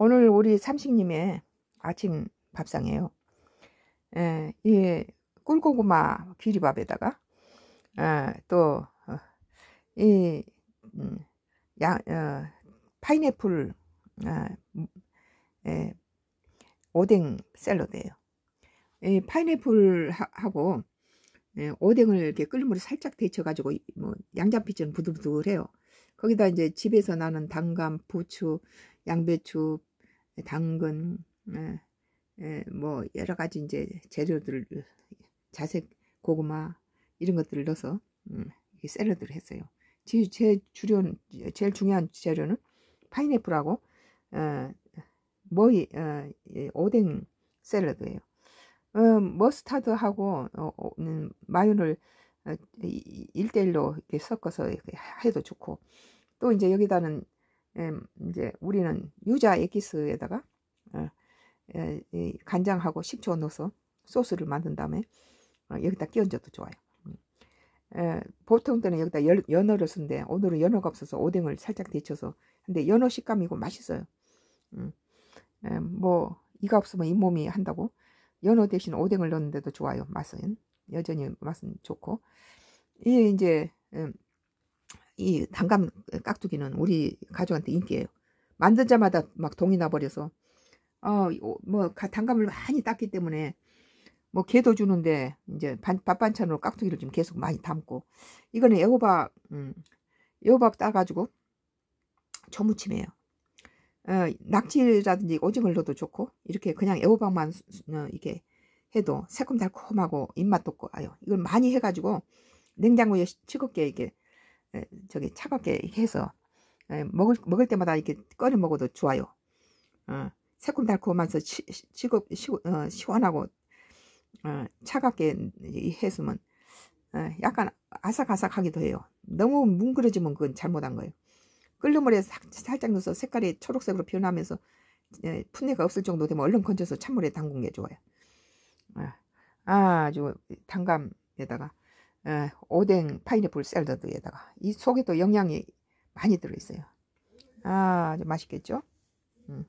오늘 우리 삼식님의 아침 밥상이에요. 예, 이 꿀고구마 귀리밥에다가 아, 또 어, 이, 음, 야, 어, 파인애플, 아, 예, 오뎅 샐러드예요. 이 파인애플 하고 예, 오뎅을 이렇게 끓는 물에 살짝 데쳐가지고 뭐 양장피처럼 부들부들해요. 거기다 이제 집에서 나는 당감, 부추, 양배추, 당근, 예, 예, 뭐 여러 가지 이제 재료들 자색 고구마 이런 것들을 넣어서 음, 샐러드를 했어요. 제, 제 주료 제일 중요한 재료는 파인애플하고 어, 뭐이 어, 오뎅 샐러드예요. 어, 머스타드하고 어, 어, 음, 마요를 어, 1대1로 이렇게 섞어서 이렇게 해도 좋고 또 이제 여기다는 음, 이제 우리는 유자 에기스에다가 어, 에, 간장하고 식초 넣어서 소스를 만든 다음에 어, 여기다 끼얹어도 좋아요. 에, 보통 때는 여기다 연, 연어를 쓴데 오늘은 연어가 없어서 오뎅을 살짝 데쳐서 근데 연어 식감이고 맛있어요. 음, 에, 뭐 이가 없으면 잇몸이 한다고 연어 대신 오뎅을 넣는데도 좋아요. 맛은 여전히 맛은 좋고 이게 이제 음, 이 단감 깍두기는 우리 가족한테 인기예요. 만들자마다 막 동이 나버려서 어뭐 단감을 많이 땄기 때문에 뭐 개도 주는데 이제 반, 밥 반찬으로 깍두기를 좀 계속 많이 담고 이거는 애호박 음, 애호박 따가지고 초무침이에요. 어, 낙지라든지 오징어를 넣어도 좋고 이렇게 그냥 애호박만 어, 이렇게 해도 새콤달콤하고 입맛 돋고 아유 이걸 많이 해가지고 냉장고에 치겁게 이렇게 에, 저기 차갑게 해서 에, 먹을 먹을 때마다 이렇게 꺼내 먹어도 좋아요. 어, 새콤달콤하면서 시, 시급 시, 어, 시원하고 어, 차갑게 했으면 어, 약간 아삭아삭하기도 해요. 너무 뭉그러지면 그건 잘못한 거예요. 끓는 물에 사, 살짝 넣어서 색깔이 초록색으로 변하면서 예, 풋내가 없을 정도 되면 얼른 건져서 찬물에 담근 게 좋아요. 아, 아주 단감에다가 에, 오뎅 파인애플 샐러드에다가 이 속에도 영양이 많이 들어있어요. 아, 아주 맛있겠죠? 음.